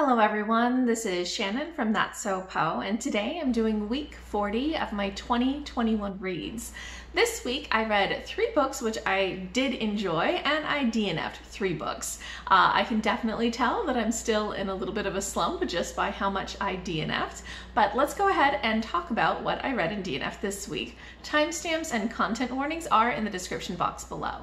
Hello everyone, this is Shannon from That's So Poe, and today I'm doing week 40 of my 2021 reads. This week I read three books which I did enjoy, and I DNF'd three books. Uh, I can definitely tell that I'm still in a little bit of a slump just by how much I DNF'd, but let's go ahead and talk about what I read in DNF this week. Timestamps and content warnings are in the description box below.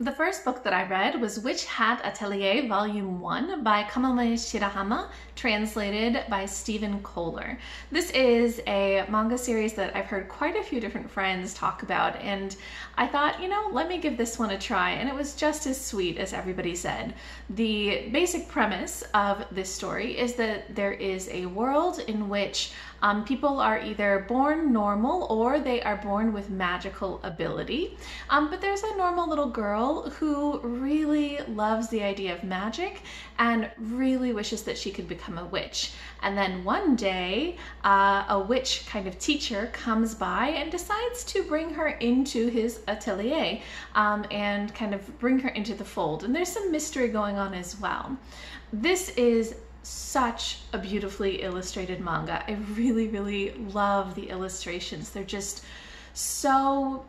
The first book that I read was Witch Hat Atelier Volume 1 by Kamome Shirahama, translated by Stephen Kohler. This is a manga series that I've heard quite a few different friends talk about, and I thought, you know, let me give this one a try, and it was just as sweet as everybody said. The basic premise of this story is that there is a world in which um, people are either born normal or they are born with magical ability. Um, but there's a normal little girl who really loves the idea of magic and really wishes that she could become a witch. And then one day, uh, a witch kind of teacher comes by and decides to bring her into his atelier um, and kind of bring her into the fold. And there's some mystery going on as well. This is such a beautifully illustrated manga. I really, really love the illustrations. They're just so,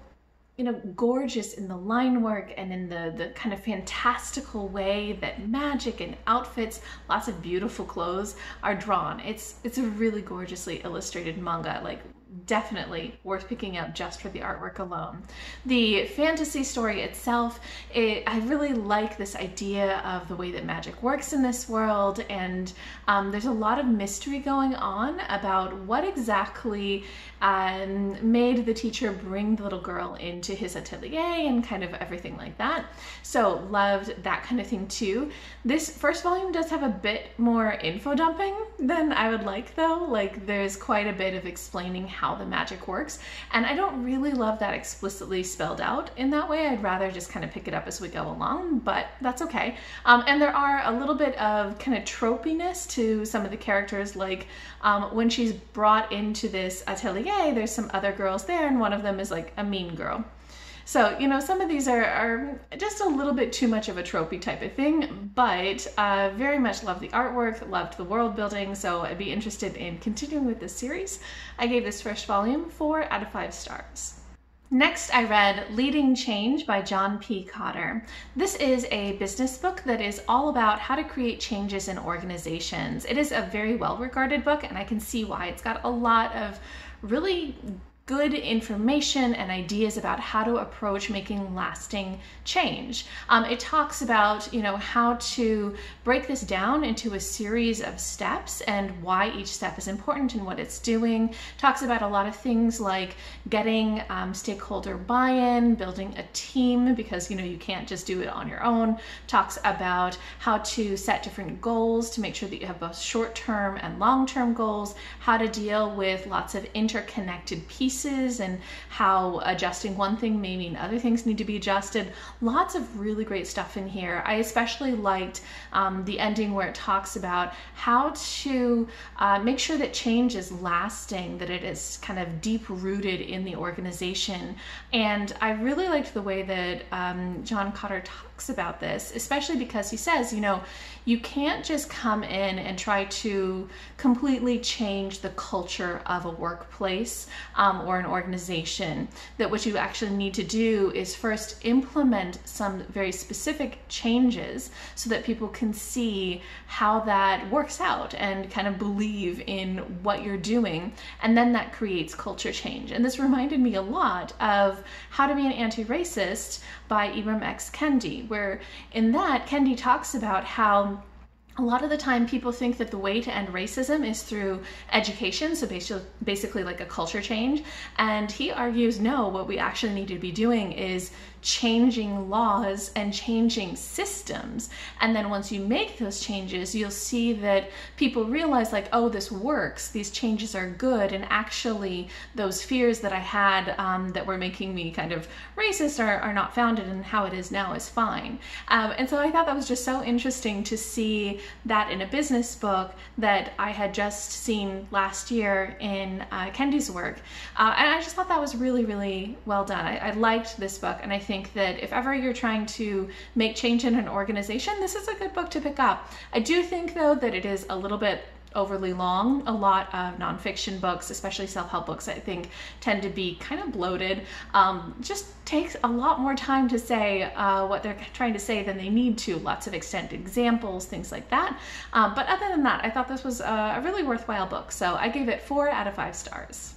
you know, gorgeous in the line work and in the, the kind of fantastical way that magic and outfits, lots of beautiful clothes are drawn. It's, it's a really gorgeously illustrated manga, like definitely worth picking up just for the artwork alone. The fantasy story itself, it, I really like this idea of the way that magic works in this world and um, there's a lot of mystery going on about what exactly um, made the teacher bring the little girl into his atelier and kind of everything like that. So loved that kind of thing too. This first volume does have a bit more info dumping than I would like though. Like there's quite a bit of explaining how the magic works and I don't really love that explicitly spelled out in that way. I'd rather just kind of pick it up as we go along, but that's okay. Um, and there are a little bit of kind of tropiness to some of the characters like um, when she's brought into this atelier, there's some other girls there, and one of them is like a mean girl. So, you know, some of these are, are just a little bit too much of a tropey type of thing, but uh, very much love the artwork, loved the world building, so I'd be interested in continuing with this series. I gave this first volume four out of five stars. Next, I read Leading Change by John P. Kotter. This is a business book that is all about how to create changes in organizations. It is a very well regarded book, and I can see why. It's got a lot of really good information and ideas about how to approach making lasting change. Um, it talks about, you know, how to break this down into a series of steps and why each step is important and what it's doing. Talks about a lot of things like getting um, stakeholder buy-in, building a team because, you know, you can't just do it on your own. Talks about how to set different goals to make sure that you have both short-term and long-term goals, how to deal with lots of interconnected pieces pieces and how adjusting one thing may mean other things need to be adjusted. Lots of really great stuff in here. I especially liked um, the ending where it talks about how to uh, make sure that change is lasting, that it is kind of deep rooted in the organization. And I really liked the way that um, John Kotter talks about this, especially because he says, you know, you can't just come in and try to completely change the culture of a workplace um, or an organization. That what you actually need to do is first implement some very specific changes so that people can see how that works out and kind of believe in what you're doing. And then that creates culture change. And this reminded me a lot of How to Be an Anti-Racist by Ibram X. Kendi, where in that Kendi talks about how a lot of the time people think that the way to end racism is through education so basically basically like a culture change and he argues no what we actually need to be doing is changing laws and changing systems and then once you make those changes you'll see that people realize like oh this works these changes are good and actually those fears that i had um, that were making me kind of racist are, are not founded and how it is now is fine um, and so i thought that was just so interesting to see that in a business book that I had just seen last year in uh, Kendi's work. Uh, and I just thought that was really, really well done. I, I liked this book, and I think that if ever you're trying to make change in an organization, this is a good book to pick up. I do think, though, that it is a little bit overly long. A lot of nonfiction books, especially self-help books, I think tend to be kind of bloated. Um, just takes a lot more time to say uh, what they're trying to say than they need to. Lots of extended examples, things like that. Um, but other than that, I thought this was a really worthwhile book. So I gave it four out of five stars.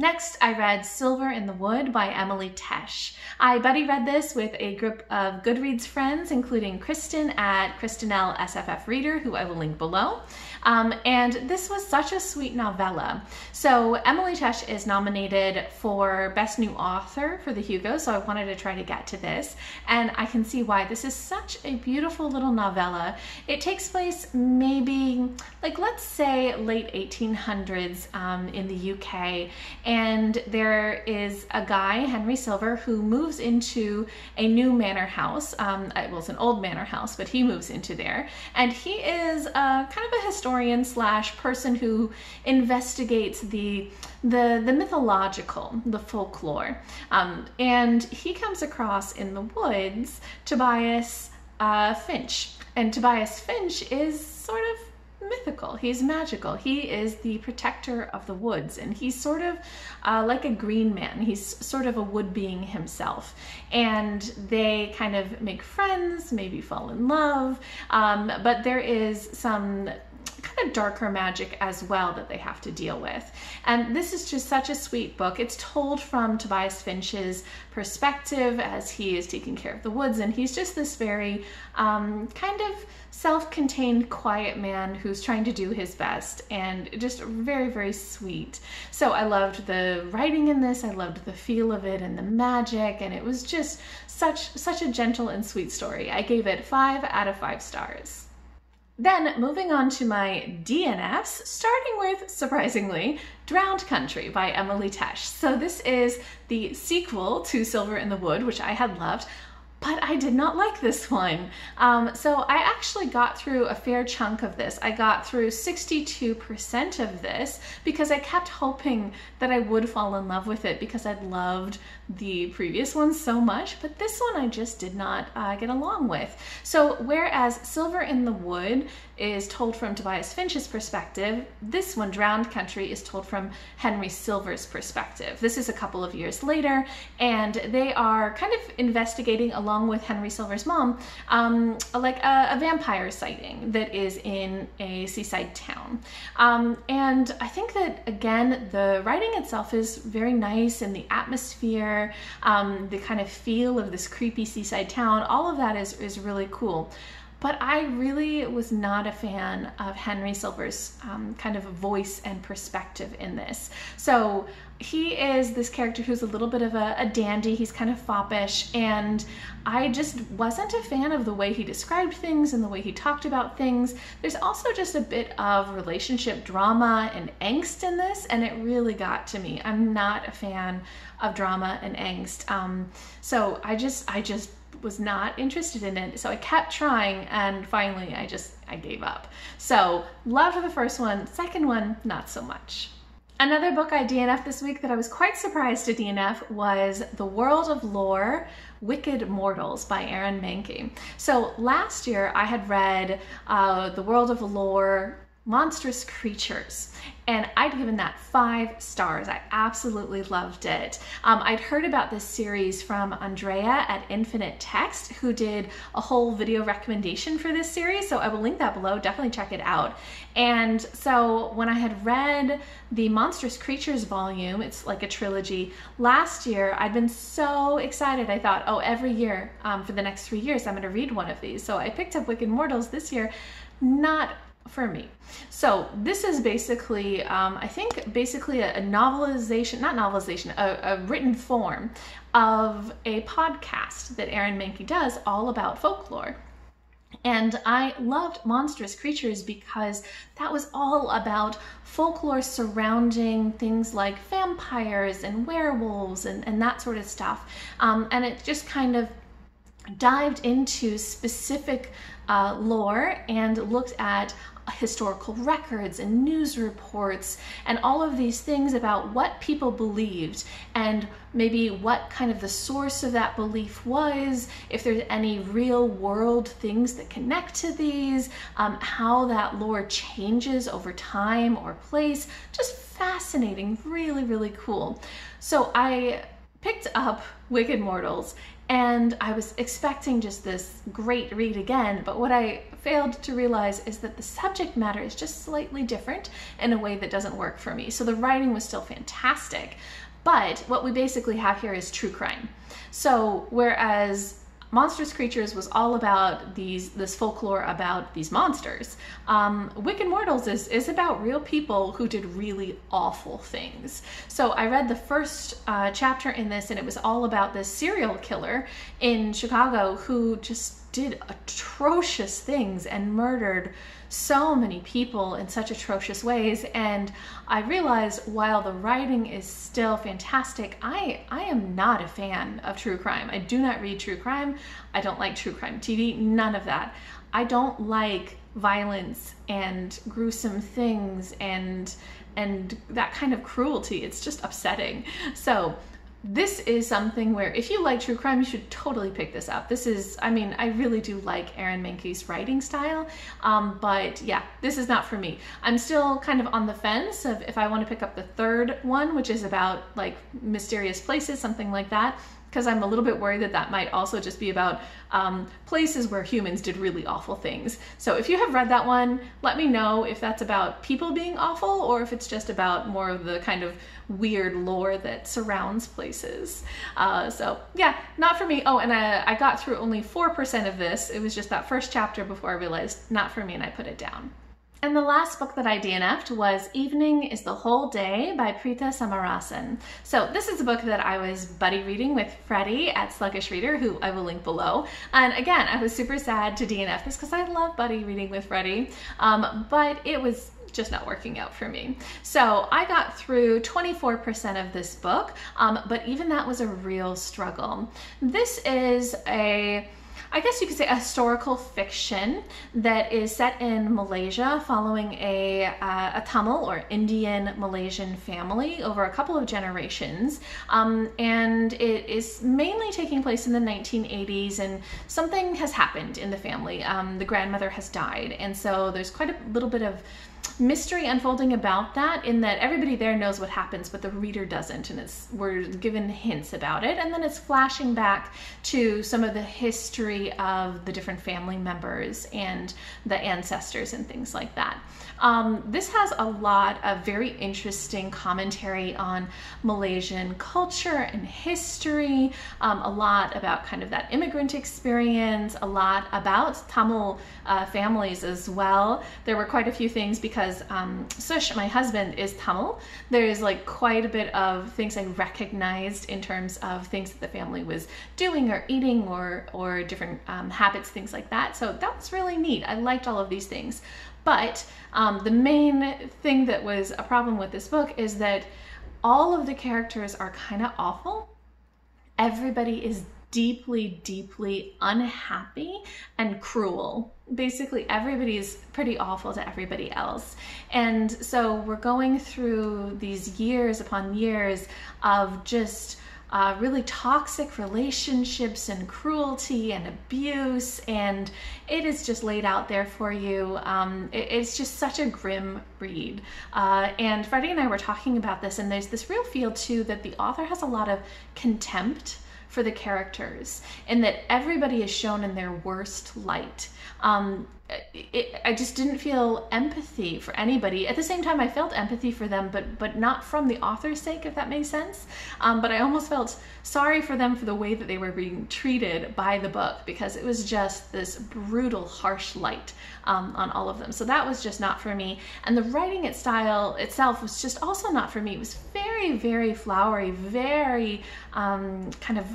Next, I read Silver in the Wood by Emily Tesh. I buddy read this with a group of Goodreads friends, including Kristen at Kristenelle SFF Reader, who I will link below. Um, and this was such a sweet novella. So Emily Tesh is nominated for Best New Author for the Hugo, so I wanted to try to get to this. And I can see why. This is such a beautiful little novella. It takes place maybe, like let's say late 1800s um, in the UK. And there is a guy, Henry Silver, who moves into a new manor house. Um, well, it's an old manor house, but he moves into there. And he is a, kind of a historian historian slash person who investigates the the, the mythological, the folklore. Um, and he comes across in the woods Tobias uh, Finch. And Tobias Finch is sort of mythical. He's magical. He is the protector of the woods, and he's sort of uh, like a green man. He's sort of a wood being himself. And they kind of make friends, maybe fall in love, um, but there is some kind of darker magic as well that they have to deal with. And this is just such a sweet book. It's told from Tobias Finch's perspective as he is taking care of the woods, and he's just this very um, kind of self-contained quiet man who's trying to do his best and just very very sweet so i loved the writing in this i loved the feel of it and the magic and it was just such such a gentle and sweet story i gave it five out of five stars then moving on to my DNFs, starting with, surprisingly, Drowned Country by Emily Tesh. So this is the sequel to Silver in the Wood, which I had loved but I did not like this one. Um, so I actually got through a fair chunk of this. I got through 62% of this because I kept hoping that I would fall in love with it because I'd loved the previous one so much, but this one I just did not uh, get along with. So whereas Silver in the Wood is told from Tobias Finch's perspective, this one, Drowned Country, is told from Henry Silver's perspective. This is a couple of years later, and they are kind of investigating a along with Henry Silver's mom, um, like a, a, vampire sighting that is in a seaside town. Um, and I think that, again, the writing itself is very nice and the atmosphere, um, the kind of feel of this creepy seaside town, all of that is, is really cool but I really was not a fan of Henry Silver's um, kind of voice and perspective in this. So he is this character who's a little bit of a, a, dandy, he's kind of foppish, and I just wasn't a fan of the way he described things and the way he talked about things. There's also just a bit of relationship drama and angst in this, and it really got to me. I'm not a fan of drama and angst. Um, so I just, I just was not interested in it. So I kept trying and finally I just, I gave up. So loved the first one, second one, not so much. Another book I DNF this week that I was quite surprised to DNF was The World of Lore Wicked Mortals by Aaron Mahnke. So last year I had read uh, The World of Lore Monstrous Creatures and I'd given that five stars. I absolutely loved it. Um, I'd heard about this series from Andreea at Infinite Text, who did a whole video recommendation for this series, so I will link that below. Definitely check it out. And so when I had read the Monstrous Creatures volume, it's like a trilogy, last year, I'd been so excited. I thought, oh, every year um, for the next three years, I'm going to read one of these. So I picked up Wicked Mortals this year, not for me. So this is basically, um, I think, basically a, a novelization, not novelization, a, a, written form of a podcast that Aaron Mahnke does all about folklore. And I loved Monstrous Creatures because that was all about folklore surrounding things like vampires and werewolves and, and that sort of stuff. Um, and it just kind of dived into specific uh, lore and looked at historical records and news reports and all of these things about what people believed and maybe what kind of the source of that belief was, if there's any real world things that connect to these, um, how that lore changes over time or place. Just fascinating, really, really cool. So I picked up Wicked Mortals and I was expecting just this great read again, but what I failed to realize is that the subject matter is just slightly different in a way that doesn't work for me. So the writing was still fantastic, but what we basically have here is true crime. So whereas Monstrous Creatures was all about these this folklore about these monsters. Um, Wicked Mortals is is about real people who did really awful things. So I read the first uh, chapter in this, and it was all about this serial killer in Chicago who just did atrocious things and murdered so many people in such atrocious ways and I realized while the writing is still fantastic I I am not a fan of true crime. I do not read true crime. I don't like true crime TV, none of that. I don't like violence and gruesome things and and that kind of cruelty. It's just upsetting. So this is something where if you like true crime, you should totally pick this up. This is, I mean, I really do like Aaron Mahnke's writing style, um, but yeah, this is not for me. I'm still kind of on the fence of if I want to pick up the third one, which is about like mysterious places, something like that because I'm a little bit worried that that might also just be about um, places where humans did really awful things. So if you have read that one, let me know if that's about people being awful or if it's just about more of the kind of weird lore that surrounds places. Uh, so yeah, not for me. Oh, and I, I got through only 4% of this. It was just that first chapter before I realized not for me and I put it down. And the last book that I DNF'd was Evening is the Whole Day by Preeta Samarasan. So this is a book that I was buddy reading with Freddie at Sluggish Reader, who I will link below. And again, I was super sad to DNF this because I love buddy reading with Freddie, um, but it was just not working out for me. So I got through 24% of this book, um, but even that was a real struggle. This is a I guess you could say a historical fiction that is set in Malaysia following a, uh, a Tamil or Indian Malaysian family over a couple of generations. Um, and it is mainly taking place in the 1980s and something has happened in the family. Um, the grandmother has died and so there's quite a little bit of mystery unfolding about that in that everybody there knows what happens but the reader doesn't and it's we're given hints about it and then it's flashing back to some of the history of the different family members and the ancestors and things like that um, this has a lot of very interesting commentary on Malaysian culture and history, um, a lot about kind of that immigrant experience, a lot about Tamil uh, families as well. There were quite a few things because um, Sush, my husband, is Tamil. There's like quite a bit of things I recognized in terms of things that the family was doing or eating or, or different um, habits, things like that. So that was really neat. I liked all of these things. But um, the main thing that was a problem with this book is that all of the characters are kind of awful. Everybody is deeply, deeply unhappy and cruel. Basically, everybody's pretty awful to everybody else. And so we're going through these years upon years of just uh, really toxic relationships and cruelty and abuse, and it is just laid out there for you. Um, it, it's just such a grim read. Uh, and Freddie and I were talking about this, and there's this real feel too that the author has a lot of contempt for the characters and that everybody is shown in their worst light. Um, it, I just didn't feel empathy for anybody. At the same time, I felt empathy for them, but but not from the author's sake, if that makes sense. Um, but I almost felt sorry for them for the way that they were being treated by the book because it was just this brutal, harsh light um, on all of them. So that was just not for me. And the writing it style itself was just also not for me. It was very, very flowery, very um, kind of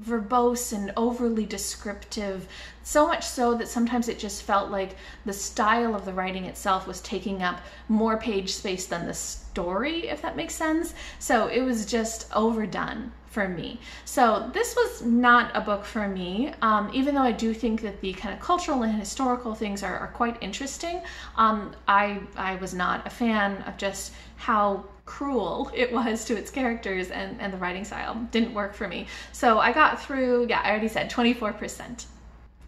verbose and overly descriptive, so much so that sometimes it just felt like the style of the writing itself was taking up more page space than the story, if that makes sense. So it was just overdone for me. So this was not a book for me, um, even though I do think that the kind of cultural and historical things are, are quite interesting. Um, I, I was not a fan of just how cruel it was to its characters and, and the writing style didn't work for me. So I got through, yeah, I already said 24%.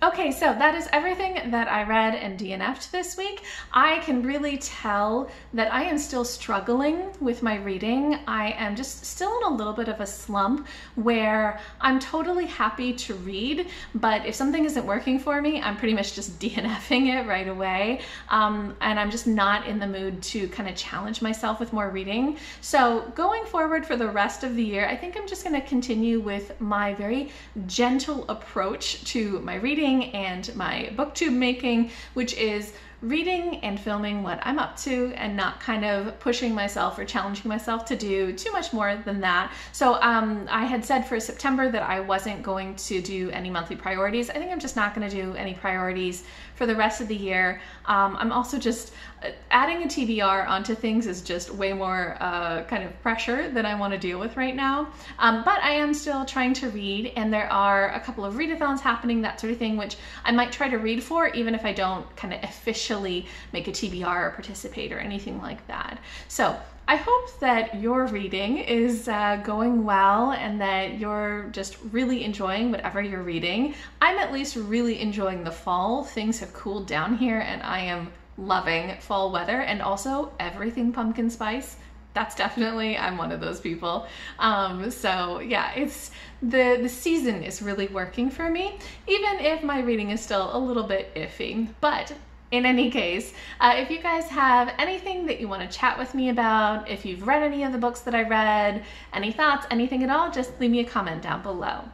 Okay, so that is everything that I read and DNF'd this week. I can really tell that I am still struggling with my reading. I am just still in a little bit of a slump where I'm totally happy to read, but if something isn't working for me, I'm pretty much just DNFing it right away. Um, and I'm just not in the mood to kind of challenge myself with more reading. So going forward for the rest of the year, I think I'm just gonna continue with my very gentle approach to my reading and my booktube making, which is reading and filming what I'm up to and not kind of pushing myself or challenging myself to do too much more than that. So um, I had said for September that I wasn't going to do any monthly priorities. I think I'm just not going to do any priorities for the rest of the year. Um, I'm also just uh, adding a TBR onto things is just way more uh, kind of pressure than I want to deal with right now. Um, but I am still trying to read, and there are a couple of readathons happening, that sort of thing, which I might try to read for, even if I don't kind of officially make a TBR or participate or anything like that. So I hope that your reading is uh, going well and that you're just really enjoying whatever you're reading. I'm at least really enjoying the fall. Things have cooled down here and I am loving fall weather and also everything pumpkin spice. That's definitely, I'm one of those people. Um, so yeah, it's the, the season is really working for me, even if my reading is still a little bit iffy. But in any case, uh, if you guys have anything that you want to chat with me about, if you've read any of the books that I read, any thoughts, anything at all, just leave me a comment down below.